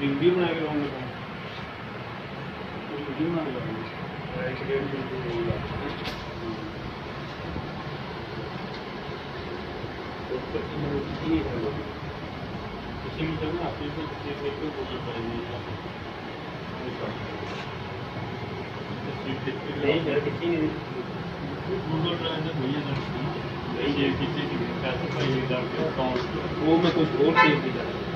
Video ਬਣਾ ਕੇ ਲਾਉਂਗੇ video ਬਣਾ ਕੇ ਲਾਉਂਗੇ ਇੱਕ ਡੇਢ ਮਿੰਟ ਦੀ ਹੋਊਗਾ ਉੱਪਰ ਕੀ ਹੈ? ਕੀ ਹੈ? किसी भी जगह आपके को किसी को को बोल पाएँगे नहीं सर किसी ने गूगल ड्राइव में भैया ना नहीं ये किसी की का सफ़ाई का अकाउंट वो मैं कुछ और चीज़ नहीं